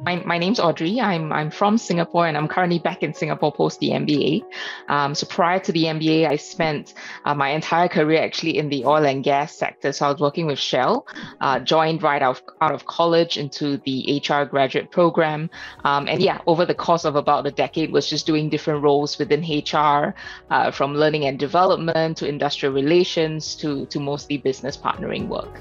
My, my name's Audrey. I'm, I'm from Singapore and I'm currently back in Singapore post the MBA. Um, so prior to the MBA, I spent uh, my entire career actually in the oil and gas sector. So I was working with Shell, uh, joined right out of, out of college into the HR graduate program. Um, and yeah, over the course of about a decade, was just doing different roles within HR, uh, from learning and development to industrial relations to, to mostly business partnering work.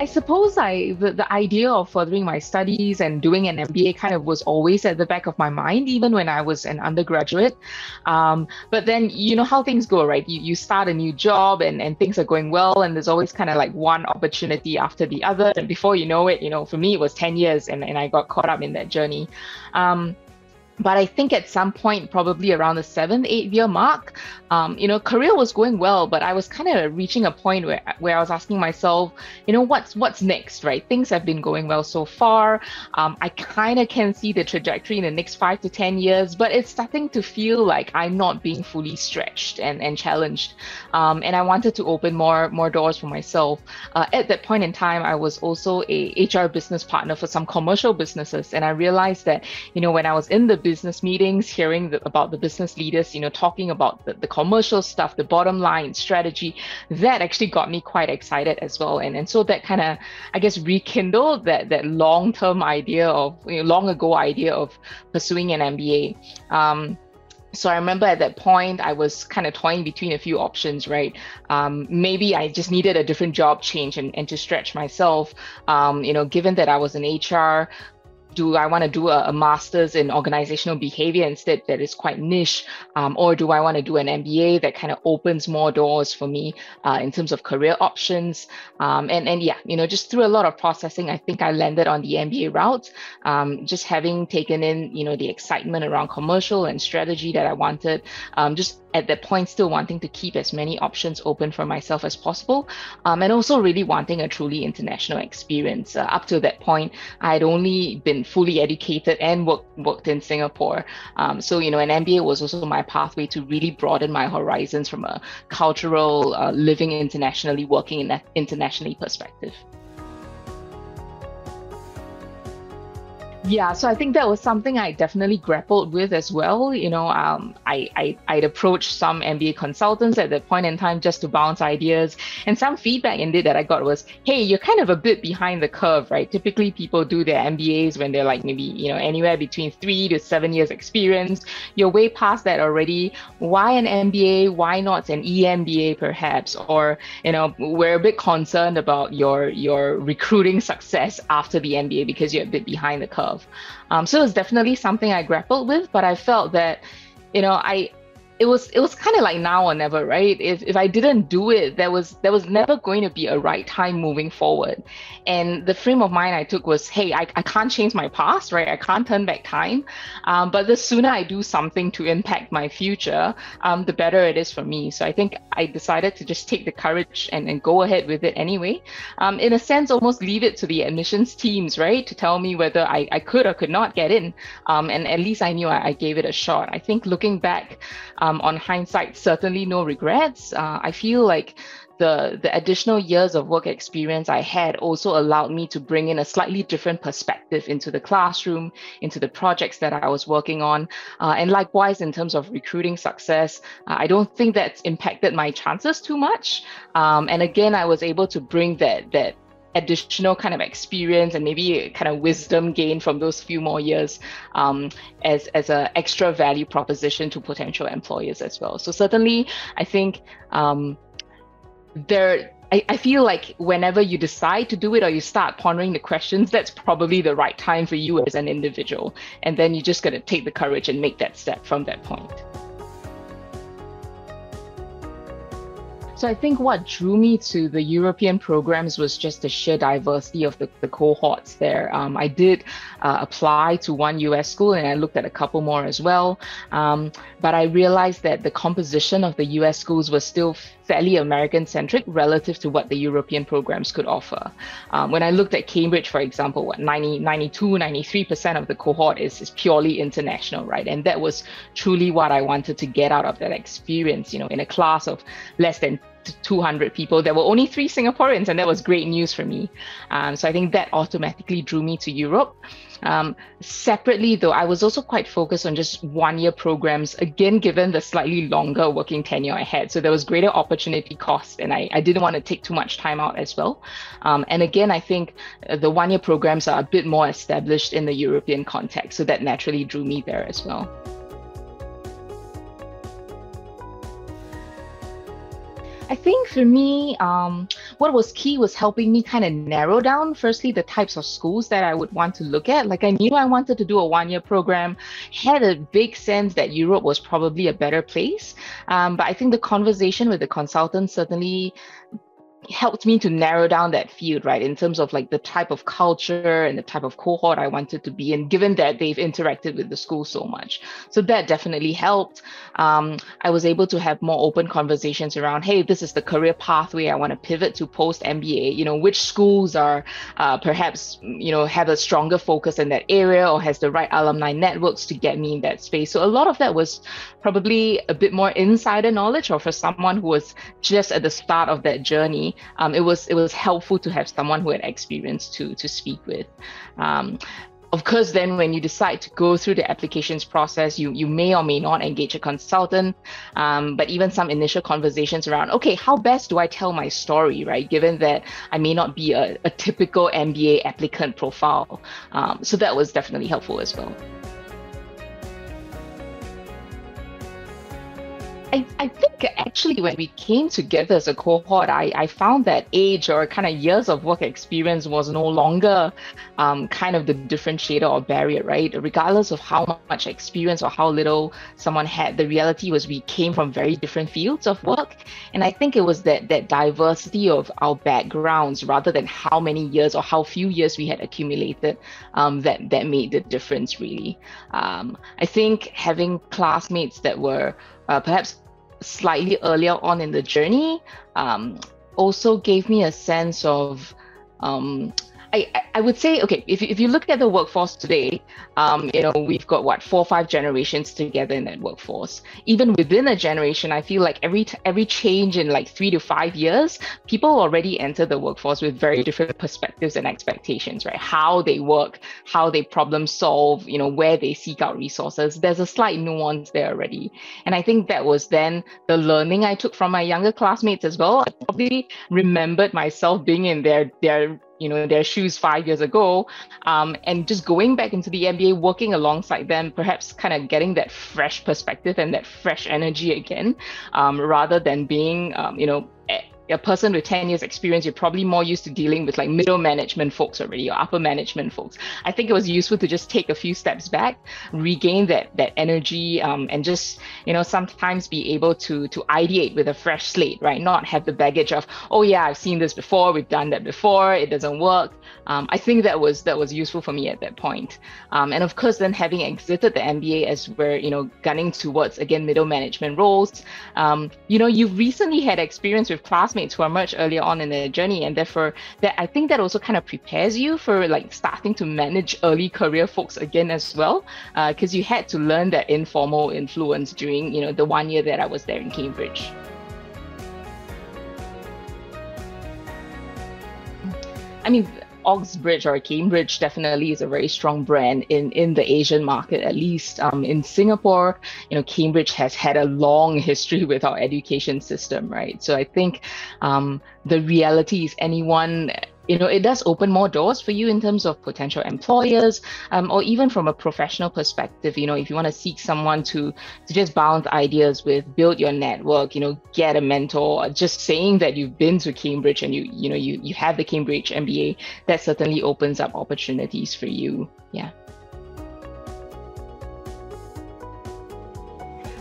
I suppose I the, the idea of furthering my studies and doing an MBA kind of was always at the back of my mind, even when I was an undergraduate. Um, but then you know how things go, right? You you start a new job and, and things are going well, and there's always kind of like one opportunity after the other. And before you know it, you know, for me it was 10 years and, and I got caught up in that journey. Um, but I think at some point, probably around the seventh, eighth year mark, um, you know, career was going well, but I was kind of reaching a point where where I was asking myself, you know, what's what's next, right? Things have been going well so far. Um, I kind of can see the trajectory in the next five to ten years, but it's starting to feel like I'm not being fully stretched and and challenged. Um, and I wanted to open more more doors for myself. Uh, at that point in time, I was also a HR business partner for some commercial businesses, and I realized that you know when I was in the business meetings, hearing the, about the business leaders, you know, talking about the, the commercial stuff, the bottom line strategy, that actually got me quite excited as well. And, and so that kind of, I guess, rekindled that, that long term idea of, you know, long ago idea of pursuing an MBA. Um, so I remember at that point I was kind of toying between a few options, right? Um, maybe I just needed a different job change and, and to stretch myself. Um, you know, given that I was in HR, do I want to do a, a, master's in organizational behavior instead that is quite niche? Um, or do I want to do an MBA that kind of opens more doors for me uh, in terms of career options? Um, and, and yeah, you know, just through a lot of processing, I think I landed on the MBA route. Um, just having taken in, you know, the excitement around commercial and strategy that I wanted, um, just at that point still wanting to keep as many options open for myself as possible um, and also really wanting a truly international experience uh, up to that point i had only been fully educated and work, worked in singapore. Um, so you know an mba was also my pathway to really broaden my horizons from a cultural uh, living internationally working in that internationally perspective Yeah, so I think that was something I definitely grappled with as well. You know, um, I, I I'd approached some MBA consultants at that point in time just to bounce ideas, and some feedback indeed that I got was, "Hey, you're kind of a bit behind the curve, right? Typically, people do their MBAs when they're like maybe you know anywhere between three to seven years experience. You're way past that already. Why an MBA? Why not an EMBA perhaps? Or you know, we're a bit concerned about your your recruiting success after the MBA because you're a bit behind the curve." Um, so it was definitely something I grappled with, but I felt that, you know, I it was it was kind of like now or never, right? If if I didn't do it, there was there was never going to be a right time moving forward. And the frame of mind I took was, hey, I, I can't change my past, right? I can't turn back time. Um, but the sooner I do something to impact my future, um, the better it is for me. So I think I decided to just take the courage and, and go ahead with it anyway. Um, in a sense, almost leave it to the admissions teams, right, to tell me whether I, I could or could not get in. Um, and at least I knew I, I gave it a shot. I think looking back, um, on hindsight, certainly no regrets. Uh, I feel like the, the additional years of work experience I had also allowed me to bring in a slightly different perspective into the classroom, into the projects that I was working on. Uh, and likewise, in terms of recruiting success, uh, I don't think that's impacted my chances too much. Um, and again, I was able to bring that, that additional kind of experience and maybe kind of wisdom gained from those few more years um, as as an extra value proposition to potential employers as well. So certainly, I think um, there. I, I feel like whenever you decide to do it or you start pondering the questions, that's probably the right time for you as an individual. And then you just got to take the courage and make that step from that point. So I think what drew me to the European programs was just the sheer diversity of the, the cohorts there. Um, I did uh, apply to one US school and I looked at a couple more as well. Um, but I realized that the composition of the US schools was still fairly American centric relative to what the European programs could offer. Um, when I looked at Cambridge, for example, what 90, 92, 93% of the cohort is, is purely international, right? And that was truly what I wanted to get out of that experience, you know, in a class of less than 200 people. There were only three Singaporeans, and that was great news for me. Um, so I think that automatically drew me to Europe. Um, separately, though, I was also quite focused on just one year programs, again, given the slightly longer working tenure I had. So there was greater opportunity cost, and I, I didn't want to take too much time out as well. Um, and again, I think uh, the one year programs are a bit more established in the European context. So that naturally drew me there as well. I think for me, um, what was key was helping me kind of narrow down, firstly, the types of schools that I would want to look at. Like I knew I wanted to do a one year program, had a big sense that Europe was probably a better place. Um, but I think the conversation with the consultant certainly helped me to narrow down that field, right, in terms of like the type of culture and the type of cohort I wanted to be in, given that they've interacted with the school so much. So that definitely helped. Um, I was able to have more open conversations around, hey, this is the career pathway I want to pivot to post MBA. You know, which schools are uh, perhaps, you know, have a stronger focus in that area or has the right alumni networks to get me in that space. So a lot of that was probably a bit more insider knowledge or for someone who was just at the start of that journey um, it was it was helpful to have someone who had experience to to speak with. Um, of course, then when you decide to go through the applications process, you you may or may not engage a consultant. Um, but even some initial conversations around, okay, how best do I tell my story, right? Given that I may not be a, a typical MBA applicant profile. Um, so that was definitely helpful as well. I, I think actually when we came together as a cohort, I, I found that age or kind of years of work experience was no longer um, kind of the differentiator or barrier, right? Regardless of how much experience or how little someone had, the reality was we came from very different fields of work. And I think it was that that diversity of our backgrounds rather than how many years or how few years we had accumulated um, that, that made the difference really. Um, I think having classmates that were uh, perhaps slightly earlier on in the journey um, also gave me a sense of um, I, I would say, okay, if, if you look at the workforce today, um, you know, we've got what, four or five generations together in that workforce. Even within a generation, I feel like every every change in like three to five years, people already enter the workforce with very different perspectives and expectations, right? How they work, how they problem solve, you know, where they seek out resources. There's a slight nuance there already. And I think that was then the learning I took from my younger classmates as well. I probably remembered myself being in their their you know their shoes five years ago um, and just going back into the MBA working alongside them perhaps kind of getting that fresh perspective and that fresh energy again um, rather than being um, you know a person with 10 years experience, you're probably more used to dealing with like middle management folks already or upper management folks. I think it was useful to just take a few steps back, regain that that energy, um, and just you know sometimes be able to to ideate with a fresh slate, right? Not have the baggage of oh yeah I've seen this before, we've done that before, it doesn't work. Um, I think that was that was useful for me at that point. Um, and of course, then having exited the MBA as we're you know gunning towards again middle management roles, um, you know you've recently had experience with classmates classmates who are much earlier on in their journey and therefore that i think that also kind of prepares you for like starting to manage early career folks again as well because uh, you had to learn that informal influence during you know the one year that i was there in cambridge. I mean, Oxbridge or Cambridge definitely is a very strong brand in, in the Asian market, at least. Um, in Singapore, you know, Cambridge has had a long history with our education system, right? So I think um, the reality is anyone you know it does open more doors for you in terms of potential employers um, or even from a professional perspective. You know if you want to seek someone to to just bounce ideas with build your network you know get a mentor just saying that you've been to cambridge and you you know you you have the cambridge mba that certainly opens up opportunities for you. Yeah.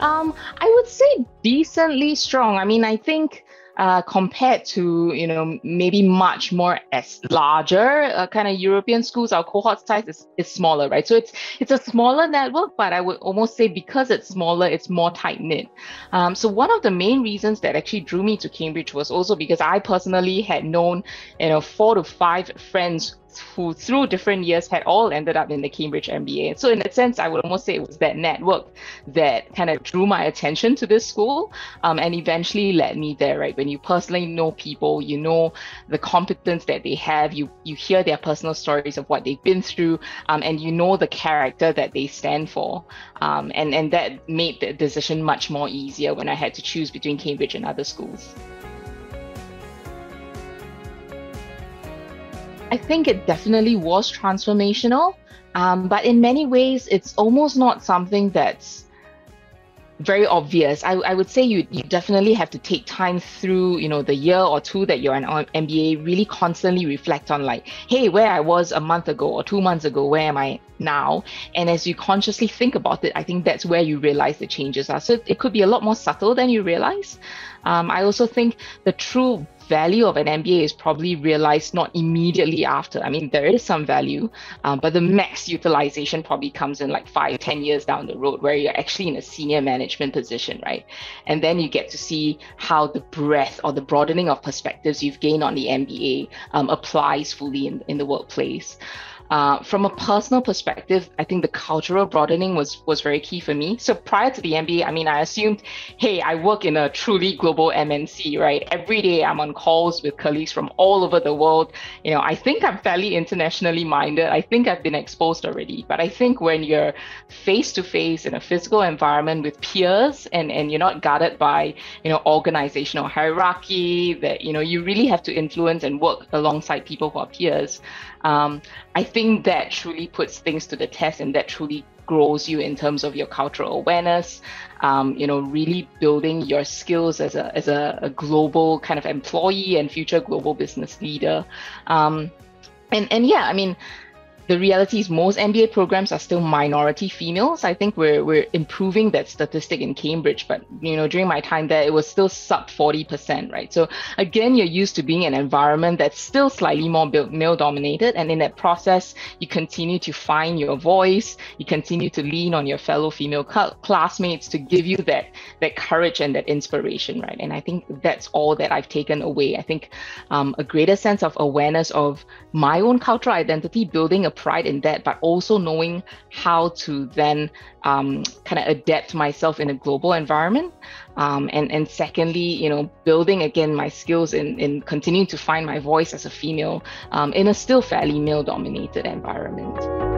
Um, I would say decently strong. I mean, I think uh, compared to you know maybe much more as larger uh, kind of European schools, our cohort size is, is smaller, right? So it's it's a smaller network, but I would almost say because it's smaller, it's more tight knit. Um, so one of the main reasons that actually drew me to Cambridge was also because I personally had known you know four to five friends who through different years had all ended up in the Cambridge MBA. So in that sense, I would almost say it was that network that kind of drew my attention to this school um, and eventually led me there, right? When you personally know people, you know the competence that they have, you you hear their personal stories of what they've been through, um, and you know the character that they stand for. Um, and, and that made the decision much more easier when I had to choose between Cambridge and other schools. I think it definitely was transformational, um, but in many ways, it's almost not something that's very obvious. I, I would say you you definitely have to take time through you know the year or two that you're an MBA, really constantly reflect on like, hey, where I was a month ago or two months ago, where am I now? And as you consciously think about it, I think that's where you realize the changes are. So it could be a lot more subtle than you realize. Um, I also think the true value of an MBA is probably realized not immediately after. I mean, there is some value, um, but the max utilization probably comes in like five, ten years down the road where you're actually in a senior management position, right? And then you get to see how the breadth or the broadening of perspectives you've gained on the MBA um, applies fully in, in the workplace. Uh, from a personal perspective, I think the cultural broadening was was very key for me. So prior to the MBA, I mean, I assumed, hey, I work in a truly global MNC, right? Every day I'm on calls with colleagues from all over the world. You know, I think I'm fairly internationally minded. I think I've been exposed already. But I think when you're face to face in a physical environment with peers and and you're not guarded by you know organizational hierarchy, that you know you really have to influence and work alongside people who are peers. Um, I think think that truly puts things to the test and that truly grows you in terms of your cultural awareness um, you know really building your skills as a as a, a, global kind of employee and future global business leader. Um, and and yeah i mean the reality is most MBA programs are still minority females. I think we're we're improving that statistic in Cambridge, but you know during my time there it was still sub 40%, right? So again, you're used to being in an environment that's still slightly more male dominated, and in that process, you continue to find your voice. You continue to lean on your fellow female classmates to give you that that courage and that inspiration, right? And I think that's all that I've taken away. I think um, a greater sense of awareness of my own cultural identity, building a pride in that, but also knowing how to then um, kind of adapt myself in a global environment. Um, and, and secondly, you know, building again my skills in, in continuing to find my voice as a female um, in a still fairly male dominated environment.